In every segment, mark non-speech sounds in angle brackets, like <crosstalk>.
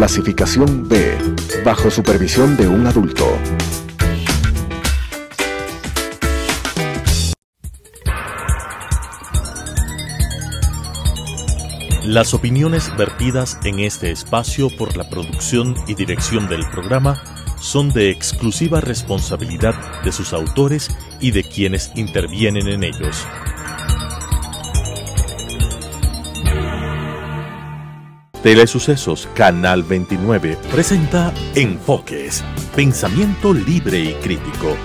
Clasificación B, bajo supervisión de un adulto. Las opiniones vertidas en este espacio por la producción y dirección del programa son de exclusiva responsabilidad de sus autores y de quienes intervienen en ellos. Telesucesos Canal 29 presenta Enfoques, pensamiento libre y crítico.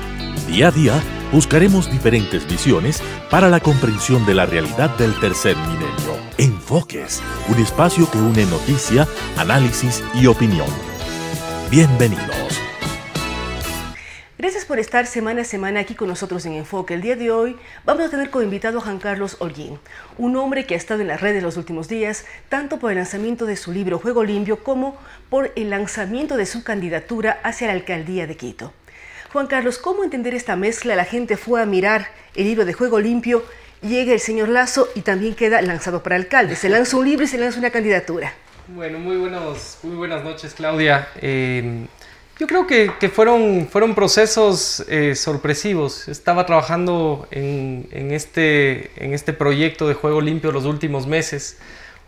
Día a día buscaremos diferentes visiones para la comprensión de la realidad del tercer milenio. Enfoques, un espacio que une noticia, análisis y opinión. Bienvenidos. Por estar semana a semana aquí con nosotros en Enfoque. El día de hoy vamos a tener como invitado a Juan Carlos Holguín, un hombre que ha estado en las redes los últimos días, tanto por el lanzamiento de su libro Juego Limpio como por el lanzamiento de su candidatura hacia la alcaldía de Quito. Juan Carlos, ¿cómo entender esta mezcla? La gente fue a mirar el libro de Juego Limpio, llega el señor Lazo y también queda lanzado para alcalde. Se lanza un libro y se lanza una candidatura. Bueno, muy, buenos, muy buenas noches, Claudia. Eh, yo creo que, fueron, fueron procesos eh, sorpresivos. Estaba trabajando en, este, en este proyecto de Juego Limpio los últimos meses.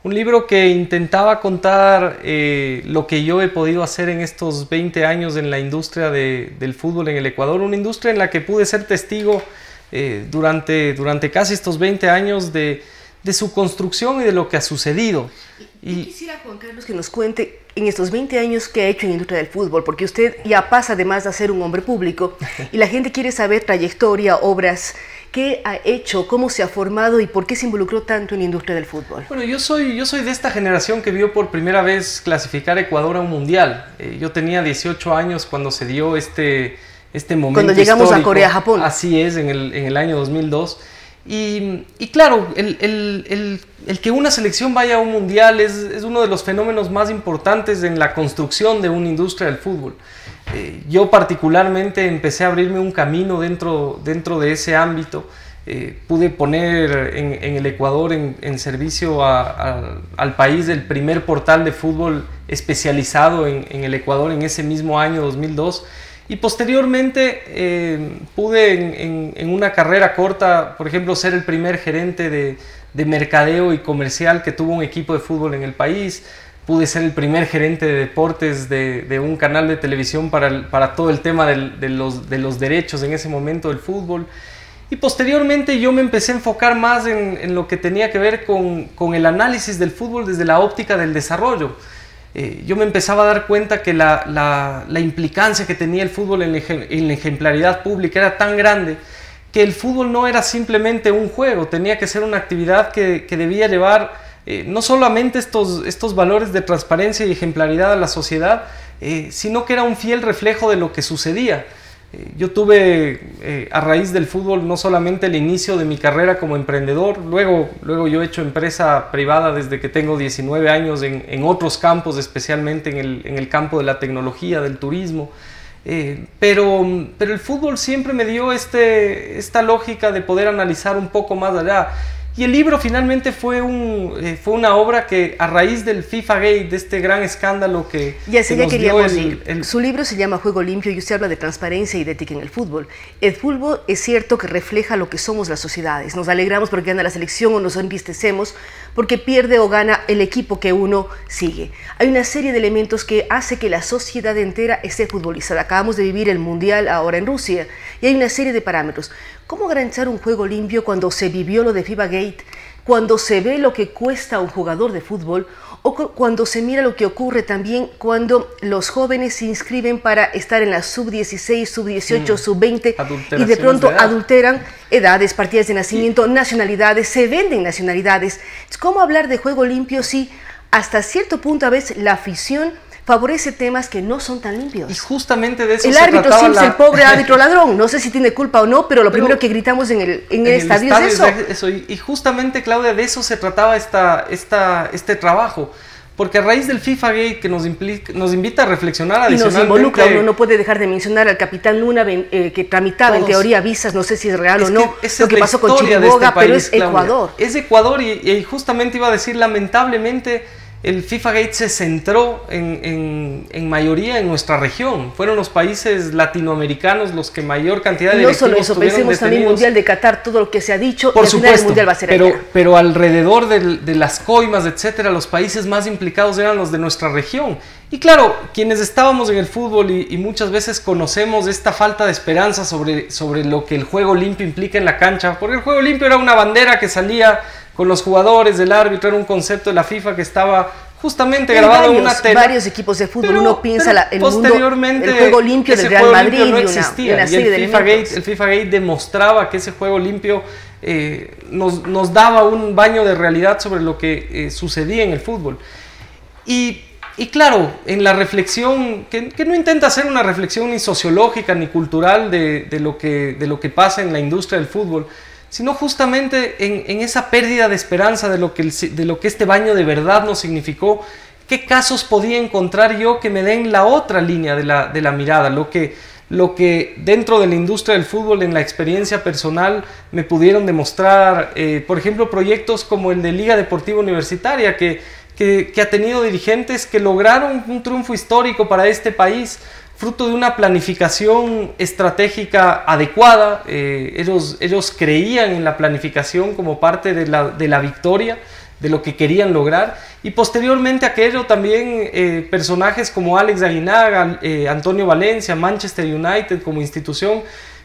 Un libro que intentaba contar eh, lo que yo he podido hacer en estos 20 años en la industria del fútbol en el Ecuador. Una industria en la que pude ser testigo eh, durante, durante casi estos 20 años de, de su construcción y de lo que ha sucedido. Y quisiera, Juan Carlos, que nos cuente en estos 20 años qué ha hecho en la industria del fútbol, porque usted ya pasa además de ser un hombre público <laughs> y la gente quiere saber trayectoria, obras, qué ha hecho, cómo se ha formado y por qué se involucró tanto en la industria del fútbol. Bueno, yo soy, yo soy de esta generación que vio por primera vez clasificar a Ecuador a un mundial. Eh, yo tenía 18 años cuando se dio este, este momento. Cuando llegamos a Corea-Japón. Así es, en el, en el año 2002. Y, claro, el, que una selección vaya a un mundial es, uno de los fenómenos más importantes en la construcción de una industria del fútbol. Eh, yo particularmente empecé a abrirme un camino dentro, dentro de ese ámbito. Eh, pude poner en, el Ecuador en, servicio al país el primer portal de fútbol especializado en, en el Ecuador en ese mismo año 2002 y posteriormente eh, pude en, una carrera corta, por ejemplo, ser el primer gerente de, mercadeo y comercial que tuvo un equipo de fútbol en el país. Pude ser el primer gerente de deportes de, un canal de televisión para, para todo el tema de, los, de, los, derechos en ese momento del fútbol. Y posteriormente yo me empecé a enfocar más en, lo que tenía que ver con, con el análisis del fútbol desde la óptica del desarrollo. Eh, yo me empezaba a dar cuenta que la, implicancia que tenía el fútbol en la, ejemplaridad pública era tan grande que el fútbol no era simplemente un juego, tenía que ser una actividad que, debía llevar eh, no solamente estos, estos valores de transparencia y ejemplaridad a la sociedad, eh, sino que era un fiel reflejo de lo que sucedía. Eh, yo tuve eh, a raíz del fútbol no solamente el inicio de mi carrera como emprendedor, luego, luego yo he hecho empresa privada desde que tengo 19 años en, otros campos, especialmente en el, en el, campo de la tecnología, del turismo. Eh, pero, pero el fútbol siempre me dio este, esta lógica de poder analizar un poco más allá. Y el libro finalmente fue, un, eh, fue una obra que a raíz del FIFA Gate, de este gran escándalo que... Y así ya queríamos el, Su libro se llama Juego Limpio y usted habla de transparencia y de ética en el fútbol. El fútbol es cierto que refleja lo que somos las sociedades. Nos alegramos porque gana la selección o nos envistecemos porque pierde o gana el equipo que uno sigue. Hay una serie de elementos que hace que la sociedad entera esté futbolizada. Acabamos de vivir el Mundial ahora en Rusia y hay una serie de parámetros. ¿Cómo garantizar un juego limpio cuando se vivió lo de FIBA Gate, cuando se ve lo que cuesta un jugador de fútbol o cuando se mira lo que ocurre también cuando los jóvenes se inscriben para estar en la sub-16, sub-18, sub-20 y de pronto adulteran edades, partidas de nacimiento, nacionalidades, se venden nacionalidades? ¿Cómo hablar de juego limpio si hasta cierto punto a veces la afición favorece temas que no son tan limpios. Y justamente de eso el árbitro Sims, el pobre <laughs> árbitro ladrón, no sé si tiene culpa o no, pero lo primero que gritamos en el, en el, estadio, es eso. Y, justamente, Claudia, de eso se trataba esta, esta, este trabajo. Porque a raíz del FIFA Gate que nos, implica, nos invita a reflexionar adicionalmente... Y nos involucra, uno no puede dejar de mencionar al capitán Luna eh, que tramitaba en teoría visas, no sé si es real o no, lo que pasó con Chiriboga, este pero es Ecuador. Es Ecuador y, y justamente iba a decir, lamentablemente el FIFA Gate se centró en, mayoría en nuestra región. Fueron los países latinoamericanos los que mayor cantidad de No solo eso, pensemos también Mundial de Qatar, todo lo que se ha dicho, Por supuesto, Mundial va a ser pero, pero alrededor de, las coimas, etcétera, los países más implicados eran los de nuestra región. Y claro, quienes estábamos en el fútbol y, y, muchas veces conocemos esta falta de esperanza sobre, sobre lo que el juego limpio implica en la cancha, porque el juego limpio era una bandera que salía con los jugadores, del árbitro, era un concepto de la FIFA que estaba justamente grabado en una tela. varios equipos de fútbol, uno piensa la, el posteriormente, mundo, el juego limpio del Real Madrid no existía. y, el, FIFA Gate, el FIFA Gate demostraba que ese juego limpio eh, nos, nos, daba un baño de realidad sobre lo que eh, sucedía en el fútbol. Y, y claro, en la reflexión, que, que, no intenta hacer una reflexión ni sociológica ni cultural de, de, lo que, de lo que pasa en la industria del fútbol, sino justamente en, esa pérdida de esperanza de lo, que de lo que este baño de verdad nos significó, qué casos podía encontrar yo que me den la otra línea de la, de la mirada, lo que, lo que dentro de la industria del fútbol, en la experiencia personal, me pudieron demostrar, eh, por ejemplo, proyectos como el de Liga Deportiva Universitaria, que, que ha tenido dirigentes que lograron un triunfo histórico para este país fruto de una planificación estratégica adecuada. Eh, ellos, ellos creían en la planificación como parte de la, de la, victoria, de lo que querían lograr. Y posteriormente aquello también eh, personajes como Alex Aguinaga, eh, Antonio Valencia, Manchester United como institución,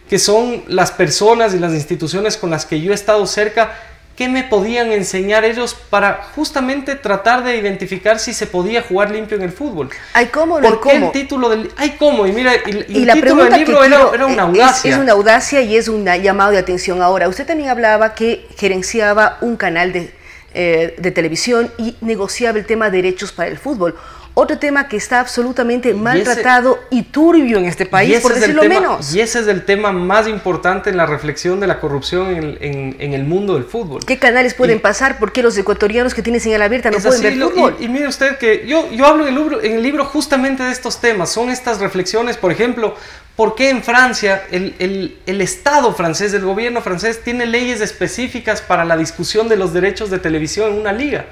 que son las personas y las instituciones con las que yo he estado cerca ¿Qué me podían enseñar ellos para justamente tratar de identificar si se podía jugar limpio en el fútbol? ¿Hay cómo? ¿Por qué el título del hay cómo? Y mira, el, título del libro era, una audacia. Es, una audacia y es un llamado de atención. Ahora, usted también hablaba que gerenciaba un canal de, eh, de televisión y negociaba el tema de derechos para el fútbol. Otro tema que está absolutamente maltratado y, turbio en este país, por decirlo menos. Y ese es el tema más importante en la reflexión de la corrupción en, el mundo del fútbol. ¿Qué canales pueden pasar? ¿Por qué los ecuatorianos que tienen señal abierta no pueden ver fútbol? Y, mire usted que yo, yo hablo en el, libro, en el libro justamente de estos temas. Son estas reflexiones, por ejemplo, ¿por qué en Francia el, el, el Estado francés, el gobierno francés, tiene leyes específicas para la discusión de los derechos de televisión en una liga?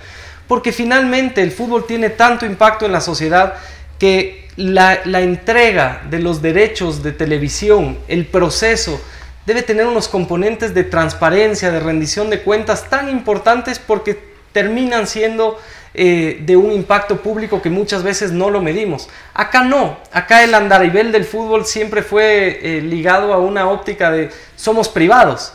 Porque finalmente el fútbol tiene tanto impacto en la sociedad que la, entrega de los derechos de televisión, el proceso, debe tener unos componentes de transparencia, de rendición de cuentas tan importantes porque terminan siendo eh, de un impacto público que muchas veces no lo medimos. Acá no, acá el andarivel del fútbol siempre fue eh, ligado a una óptica de somos privados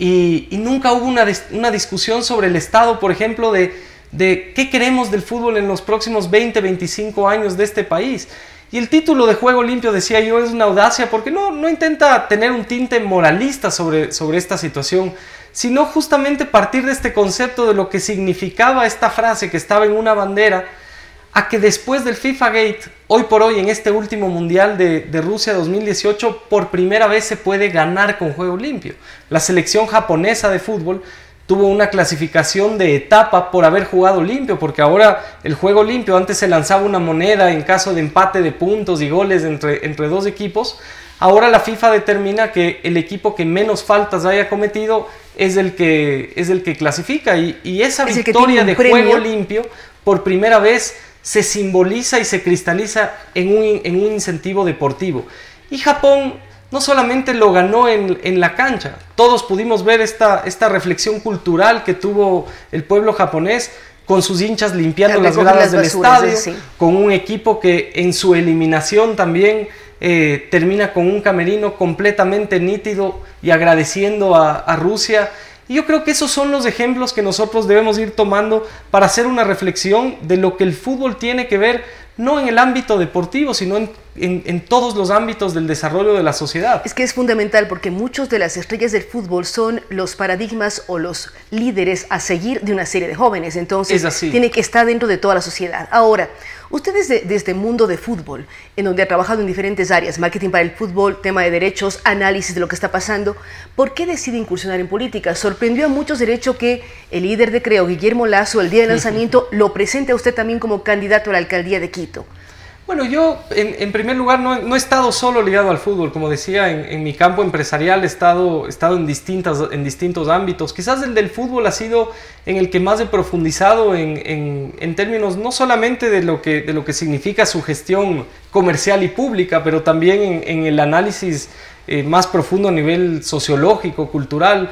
y, nunca hubo una, una discusión sobre el Estado, por ejemplo, de de qué queremos del fútbol en los próximos 20, 25 años de este país. Y el título de Juego Limpio, decía yo, es una audacia porque no, no intenta tener un tinte moralista sobre, sobre esta situación, sino justamente partir de este concepto de lo que significaba esta frase que estaba en una bandera, a que después del FIFA Gate, hoy por hoy en este último Mundial de, de, Rusia 2018, por primera vez se puede ganar con juego limpio. La selección japonesa de fútbol tuvo una clasificación de etapa por haber jugado limpio, porque ahora el juego limpio, antes se lanzaba una moneda en caso de empate de puntos y goles entre, entre dos equipos, ahora la FIFA determina que el equipo que menos faltas haya cometido es el que, es el que clasifica y, y esa victoria de juego limpio por primera vez se simboliza y se cristaliza en un, en un incentivo deportivo. Y Japón no solamente lo ganó en, la cancha, todos pudimos ver esta, esta reflexión cultural que tuvo el pueblo japonés con sus hinchas limpiando las gradas del estadio, con un equipo que en su eliminación también eh, termina con un camerino completamente nítido y agradeciendo a, a Rusia. Y yo creo que esos son los ejemplos que nosotros debemos ir tomando para hacer una reflexión de lo que el fútbol tiene que ver no en el ámbito deportivo, sino en, todos los ámbitos del desarrollo de la sociedad. Es que es fundamental porque muchos de las estrellas del fútbol son los paradigmas o los líderes a seguir de una serie de jóvenes, entonces tiene que estar dentro de toda la sociedad. Ahora, ustedes desde el mundo de fútbol, en donde ha trabajado en diferentes áreas, marketing para el fútbol, tema de derechos, análisis de lo que está pasando, ¿por qué decide incursionar en política? Sorprendió a muchos el hecho que el líder de Creo, Guillermo Lazo, el día del lanzamiento, lo presente a usted también como candidato a la alcaldía de Quito. Bueno, yo en, primer lugar no, he estado solo ligado al fútbol, como decía, en, mi campo empresarial he estado, estado en, distintas, en distintos ámbitos. Quizás el del fútbol ha sido en el que más he profundizado en, términos no solamente de lo, que, de lo que significa su gestión comercial y pública, pero también en, el análisis eh, más profundo a nivel sociológico, cultural.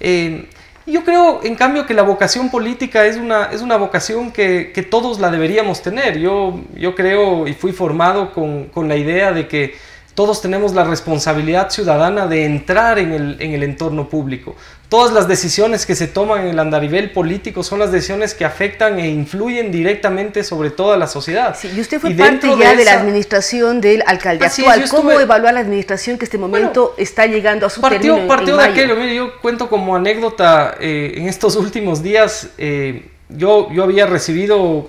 Eh, yo creo, en cambio, que la vocación política es una, es una vocación que, que todos la deberíamos tener. Yo, yo creo y fui formado con, con la idea de que todos tenemos la responsabilidad ciudadana de entrar en el, en el, entorno público. Todas las decisiones que se toman en el andarivel político son las decisiones que afectan e influyen directamente sobre toda la sociedad. Sí, y usted fue parte ya de, la administración del alcalde actual. ¿Cómo evaluar la administración que este momento está llegando a su partido, término Partió de aquello, mire, yo cuento como anécdota eh, en estos <laughs> últimos días... Eh, yo, yo había recibido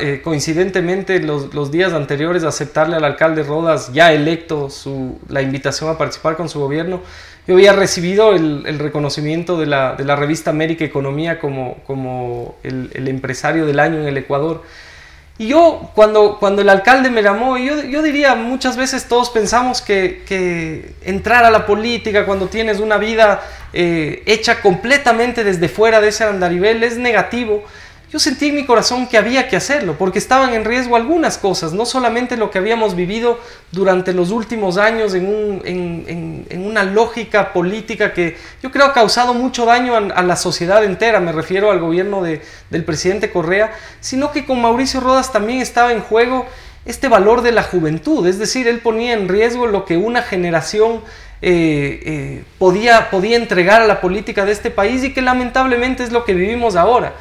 eh, coincidentemente los, los, días anteriores de aceptarle al alcalde Rodas, ya electo, su, la invitación a participar con su gobierno. Yo había recibido el, el reconocimiento de la, de la, revista América Economía como, como el, el, empresario del año en el Ecuador. Y yo, cuando, cuando el alcalde me llamó, yo, yo diría, muchas veces todos pensamos que, que, entrar a la política cuando tienes una vida eh, hecha completamente desde fuera de ese andarivel es negativo yo sentí en mi corazón que había que hacerlo, porque estaban en riesgo algunas cosas, no solamente lo que habíamos vivido durante los últimos años en, una lógica política que yo creo ha causado mucho daño a, la sociedad entera, me refiero al gobierno del presidente Correa, sino que con Mauricio Rodas también estaba en juego este valor de la juventud, es decir, él ponía en riesgo lo que una generación eh, eh, podía, podía entregar a la política de este país y que lamentablemente es lo que vivimos ahora.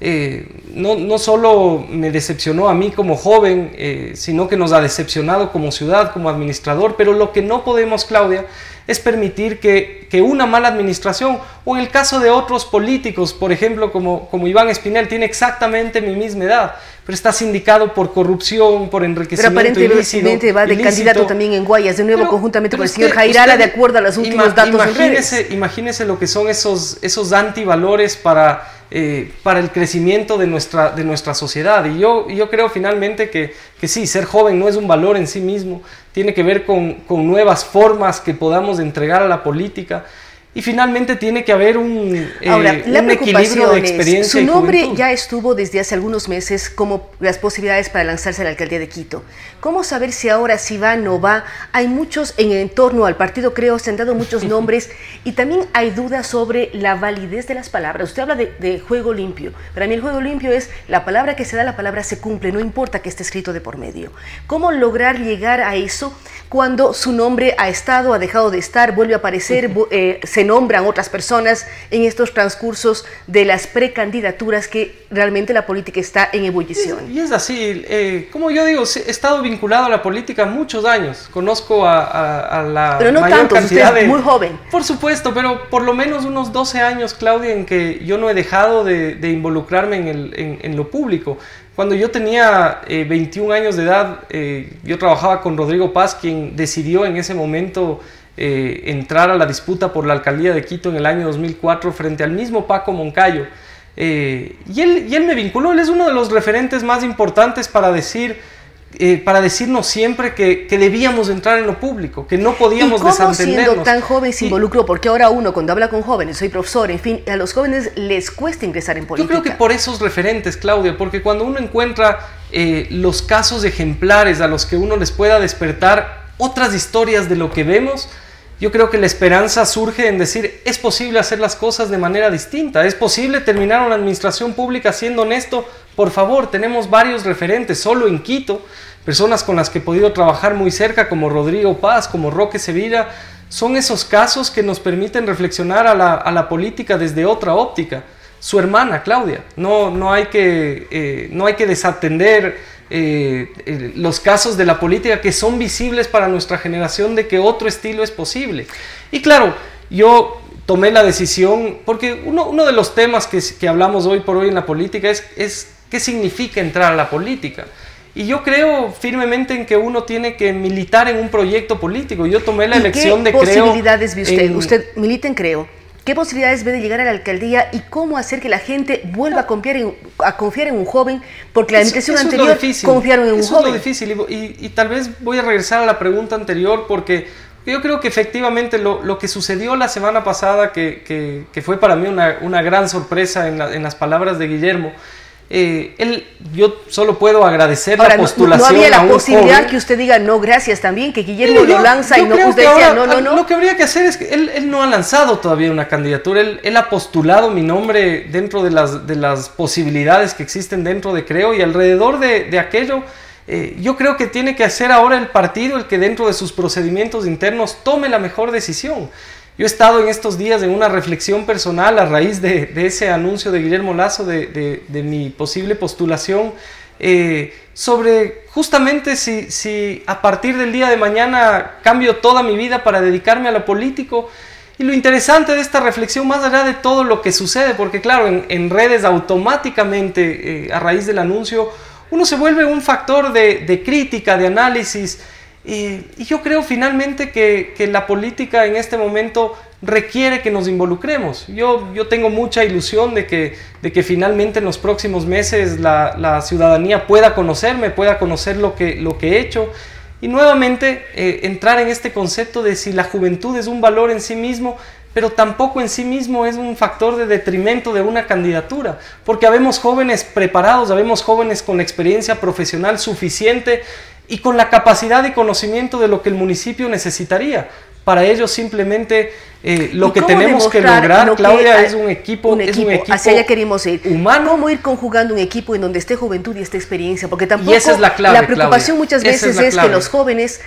Eh, no, no, solo me decepcionó a mí como joven, eh, sino que nos ha decepcionado como ciudad, como administrador, pero lo que no podemos, Claudia, es permitir que, que, una mala administración, o en el caso de otros políticos, por ejemplo, como, como Iván Espinel, tiene exactamente mi misma edad, pero está sindicado por corrupción, por enriquecimiento Pero aparentemente va de candidato también en Guayas, de nuevo conjuntamente con el señor Jairala, de acuerdo a los últimos datos imagínese, Imagínese lo que son esos, esos antivalores para eh, para el crecimiento de nuestra, de nuestra sociedad. Y yo, yo creo finalmente que, que sí, ser joven no es un valor en sí mismo, tiene que ver con, con nuevas formas que podamos entregar a la política y finalmente tiene que haber un, eh, equilibrio de experiencia. Su nombre ya estuvo desde hace algunos meses como las posibilidades para lanzarse a la alcaldía de Quito. ¿Cómo saber si ahora si va o no va? Hay muchos en el entorno al partido, creo, se han dado muchos <laughs> nombres y también hay dudas sobre la validez de las palabras. Usted habla de, de, juego limpio. Para mí el juego limpio es la palabra que se da, la palabra se cumple, no importa que esté escrito de por medio. ¿Cómo lograr llegar a eso cuando su nombre ha estado, ha dejado de estar, vuelve a aparecer, <laughs> eh, se nombran otras personas en estos transcursos de las precandidaturas que realmente la política está en ebullición. Y es, así, eh, como yo digo, he estado vinculado a la política muchos años, conozco a, la pero no mayor tanto, cantidad usted es muy joven. Por supuesto, pero por lo menos unos 12 años, Claudia, en que yo no he dejado de, involucrarme en, en lo público. Cuando yo tenía 21 eh, años de edad, eh, yo trabajaba con Rodrigo Paz, quien decidió en ese momento eh, entrar a la disputa por la alcaldía de Quito en el año 2004 frente al mismo Paco Moncayo. y, él, y él me vinculó, él es uno de los referentes más importantes para decir eh, para decirnos siempre que, que, debíamos entrar en lo público, que no podíamos ¿Y cómo siendo tan joven se involucró? Porque ahora uno cuando habla con jóvenes, soy profesor, en fin, a los jóvenes les cuesta ingresar en política. Yo creo que por esos referentes, Claudia, porque cuando uno encuentra eh, los casos ejemplares a los que uno les pueda despertar otras historias de lo que vemos, yo creo que la esperanza surge en decir, es posible hacer las cosas de manera distinta, es posible terminar una administración pública siendo honesto. Por favor, tenemos varios referentes, solo en Quito, personas con las que he podido trabajar muy cerca, como Rodrigo Paz, como Roque Sevilla, son esos casos que nos permiten reflexionar a la, política desde otra óptica. Su hermana, Claudia, no, no, hay, que, eh, no hay que desatender eh, los casos de la política que son visibles para nuestra generación de que otro estilo es posible. Y claro, yo tomé la decisión, porque uno, uno de los temas que, que, hablamos hoy por hoy en la política es, es qué significa entrar a la política. Y yo creo firmemente en que uno tiene que militar en un proyecto político. Yo tomé la elección de creo. ¿Qué posibilidades vi usted? usted milita en Creo ¿Qué posibilidades ve de llegar a la alcaldía y cómo hacer que la gente vuelva a confiar en, a confiar en un joven? Porque la administración anterior confiaron en un eso joven. Es lo difícil y, y, tal vez voy a regresar a la pregunta anterior porque yo creo que efectivamente lo, lo que sucedió la semana pasada, que, que, que fue para mí una, una gran sorpresa en, la, en las palabras de Guillermo, eh, él, yo solo puedo agradecer la postulación. No, había la posibilidad que usted diga no, gracias también, que Guillermo lo lanza y no usted decía no, no, no. Lo que habría que hacer es que él, él no ha lanzado todavía una candidatura, él, él, ha postulado mi nombre dentro de las, de las posibilidades que existen dentro de Creo y alrededor de, de aquello. Eh, yo creo que tiene que hacer ahora el partido el que dentro de sus procedimientos internos tome la mejor decisión. Yo he estado en estos días en una reflexión personal a raíz de, ese anuncio de Guillermo Lazo de, mi posible postulación eh, sobre justamente si, a partir del día de mañana cambio toda mi vida para dedicarme a lo político. Y lo interesante de esta reflexión, más allá de todo lo que sucede, porque claro, en, en redes automáticamente eh, a raíz del anuncio, uno se vuelve un factor de, crítica, de análisis. Y, yo creo finalmente que, que, la política en este momento requiere que nos involucremos. Yo, yo tengo mucha ilusión de que, de que finalmente en los próximos meses la, la ciudadanía pueda conocerme, pueda conocer lo que, lo que he hecho. Y nuevamente eh, entrar en este concepto de si la juventud es un valor en sí mismo, pero tampoco en sí mismo es un factor de detrimento de una candidatura, porque habemos jóvenes preparados, habemos jóvenes con experiencia profesional suficiente y con la capacidad y conocimiento de lo que el municipio necesitaría. Para ello simplemente eh, lo que tenemos que lograr, Claudia, que, es un equipo, un equipo, es un equipo hacia allá queremos ir. humano. ¿Cómo ir conjugando un equipo en donde esté juventud y esté experiencia? Porque tampoco y esa es la, clave, la preocupación Claudia. muchas veces es, es, que los jóvenes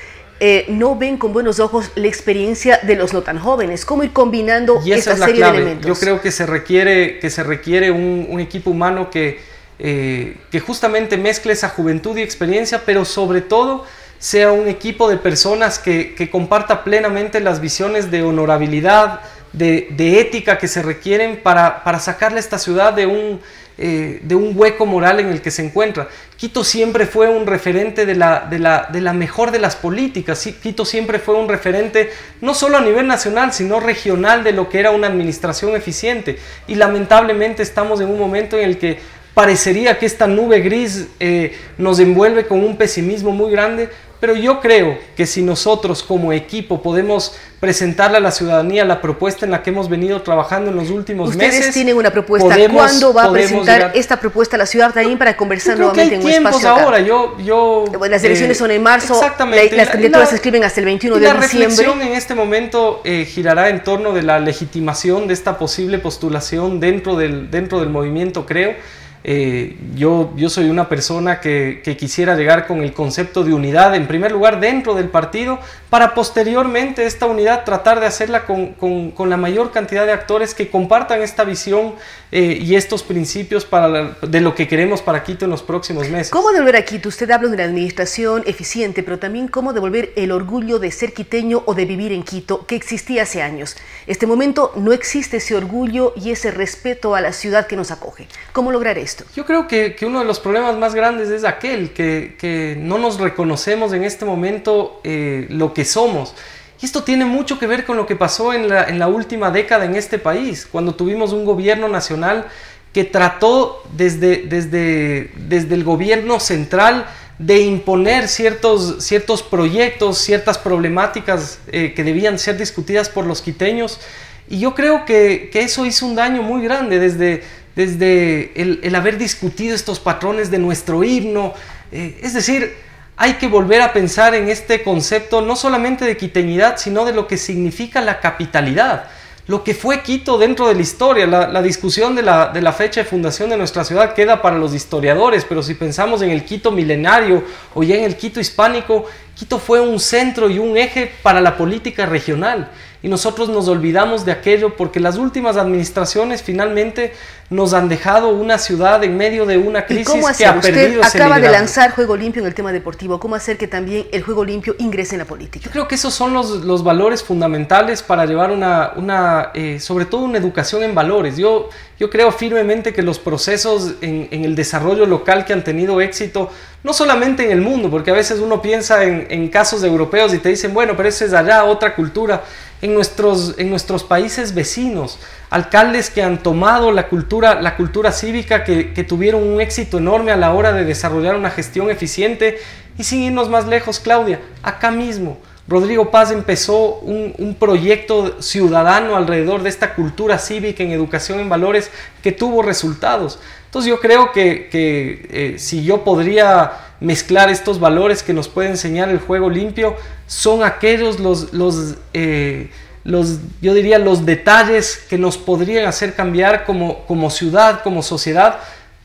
eh, no ven con buenos ojos la experiencia de los no tan jóvenes. ¿Cómo ir combinando y esa esta es la serie clave. de elementos? Yo creo que se requiere, que se requiere un, un equipo humano que, eh, que justamente mezcle esa juventud y experiencia, pero sobre todo sea un equipo de personas que, que comparta plenamente las visiones de honorabilidad, de, de ética que se requieren para, para, sacarle a esta ciudad de un, eh, de un hueco moral en el que se encuentra. Quito siempre fue un referente de la, de la, de la mejor de las políticas. Quito siempre fue un referente no solo a nivel nacional, sino regional de lo que era una administración eficiente. Y lamentablemente estamos en un momento en el que parecería que esta nube gris eh, nos envuelve con un pesimismo muy grande, pero yo creo que si nosotros como equipo podemos presentarle a la ciudadanía la propuesta en la que hemos venido trabajando en los últimos Ustedes meses. tienen una propuesta. podemos- ¿Cuándo va a presentar llegar- esta propuesta a la ciudad también para conversar creo que nuevamente hay en un tiempos espacio acá? ahora. Yo, yo, Bueno, las elecciones eh, son en marzo, Exactamente. la- las candidaturas y se escriben hasta el 21 y de la diciembre. reflexión en este momento eh, girará en torno de la legitimación de esta posible postulación dentro del, dentro del movimiento, creo. Eh, yo, yo soy una persona que, que quisiera llegar con el concepto de unidad, en primer lugar, dentro del partido, para posteriormente esta unidad tratar de hacerla con, con- con la mayor cantidad de actores que compartan esta visión eh, y estos principios para la- de lo que queremos para Quito en los próximos meses. ¿Cómo devolver a Quito? Usted habla de una administración eficiente, pero también cómo devolver el orgullo de ser quiteño o de vivir en Quito, que existía hace años. Este momento no existe ese orgullo y ese respeto a la ciudad que nos acoge. ¿Cómo lograr Yo creo que, que uno de los problemas más grandes es aquel, que, que no nos reconocemos en este momento eh, lo que somos. Y esto tiene mucho que ver con lo que pasó en la, en la última década en este país, cuando tuvimos un gobierno nacional que trató desde, desde, desde el gobierno central de imponer ciertos, ciertos proyectos, ciertas problemáticas eh, que debían ser discutidas por los quiteños. Y yo creo que, que eso hizo un daño muy grande desde, desde el, haber discutido estos patrones de nuestro himno. Eh, es decir, hay que volver a pensar en este concepto no solamente de quiteñidad, sino de lo que significa la capitalidad. Lo que fue Quito dentro de la historia, la, la discusión de la, de la fecha de fundación de nuestra ciudad queda para los historiadores, pero si pensamos en el Quito milenario o ya en el Quito hispánico, Quito fue un centro y un eje para la política regional y nosotros nos olvidamos de aquello porque las últimas administraciones finalmente nos han dejado una ciudad en medio de una ¿Y crisis cómo que ha perdido Usted ese acaba de liderazgo. lanzar Juego Limpio en el tema deportivo. ¿Cómo hacer que también el Juego Limpio ingrese en la política? Yo creo que esos son los, los valores fundamentales para llevar una, una eh, sobre todo una educación en valores. Yo, yo creo firmemente que los procesos en, en el desarrollo local que han tenido éxito, no solamente en el mundo, porque a veces uno piensa en, en casos europeos y te dicen, bueno, pero eso es allá, otra cultura. En nuestros, en nuestros países vecinos, alcaldes que han tomado la cultura, la cultura cívica, que, que tuvieron un éxito enorme a la hora de desarrollar una gestión eficiente. Y sin irnos más lejos, Claudia, acá mismo, Rodrigo Paz empezó un, proyecto ciudadano alrededor de esta cultura cívica en educación en valores que tuvo resultados. Entonces yo creo que, eh, si yo podría mezclar estos valores que nos puede enseñar el juego limpio, son aquellos los, los, eh, los yo diría, los detalles que nos podrían hacer cambiar como, como ciudad, como sociedad,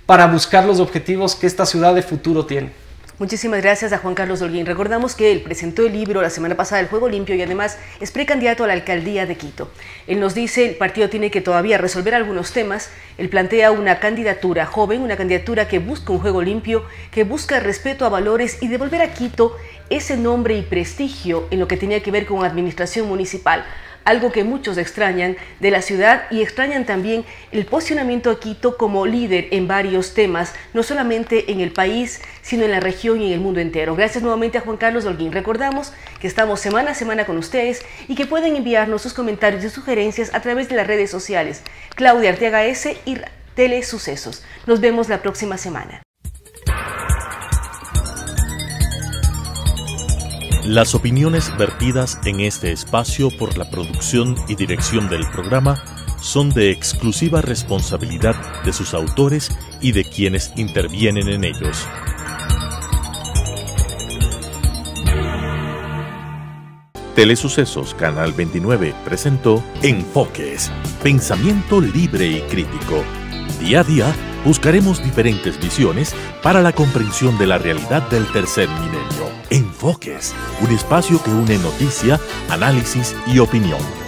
para buscar los objetivos que esta ciudad de futuro tiene. Muchísimas gracias a Juan Carlos Holguín. Recordamos que él presentó el libro la semana pasada, El Juego Limpio, y además es precandidato a la alcaldía de Quito. Él nos dice, el partido tiene que todavía resolver algunos temas. Él plantea una candidatura joven, una candidatura que busca un juego limpio, que busca respeto a valores y devolver a Quito ese nombre y prestigio en lo que tenía que ver con administración municipal algo que muchos extrañan de la ciudad y extrañan también el posicionamiento de Quito como líder en varios temas, no solamente en el país, sino en la región y en el mundo entero. Gracias nuevamente a Juan Carlos Holguín. Recordamos que estamos semana a semana con ustedes y que pueden enviarnos sus comentarios y sugerencias a través de las redes sociales. Claudia Arteaga S y Telesucesos. Nos vemos la próxima semana. Las opiniones vertidas en este espacio por la producción y dirección del programa son de exclusiva responsabilidad de sus autores y de quienes intervienen en ellos. Telesucesos Canal 29 presentó Enfoques, pensamiento libre y crítico. Día a día buscaremos diferentes visiones para la comprensión de la realidad del tercer milenio. Enfoques, un espacio que une noticia, análisis y opinión